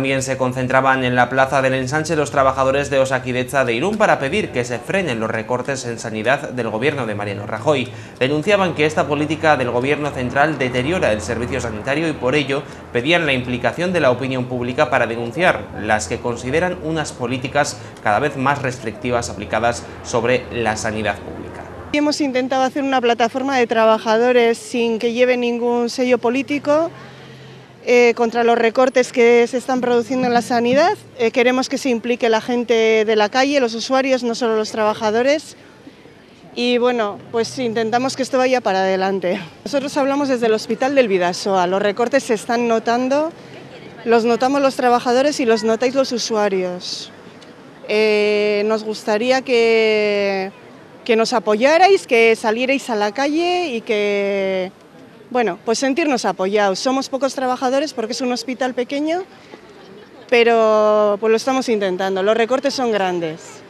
También se concentraban en la plaza del ensanche los trabajadores de Osakidecha de Irún para pedir que se frenen los recortes en sanidad del gobierno de Mariano Rajoy. Denunciaban que esta política del gobierno central deteriora el servicio sanitario y por ello pedían la implicación de la opinión pública para denunciar las que consideran unas políticas cada vez más restrictivas aplicadas sobre la sanidad pública. Hemos intentado hacer una plataforma de trabajadores sin que lleve ningún sello político, eh, contra los recortes que se están produciendo en la sanidad. Eh, queremos que se implique la gente de la calle, los usuarios, no solo los trabajadores. Y bueno, pues intentamos que esto vaya para adelante. Nosotros hablamos desde el Hospital del Vidasoa. Los recortes se están notando, los notamos los trabajadores y los notáis los usuarios. Eh, nos gustaría que, que nos apoyarais, que salierais a la calle y que bueno, pues sentirnos apoyados. Somos pocos trabajadores porque es un hospital pequeño, pero pues lo estamos intentando. Los recortes son grandes.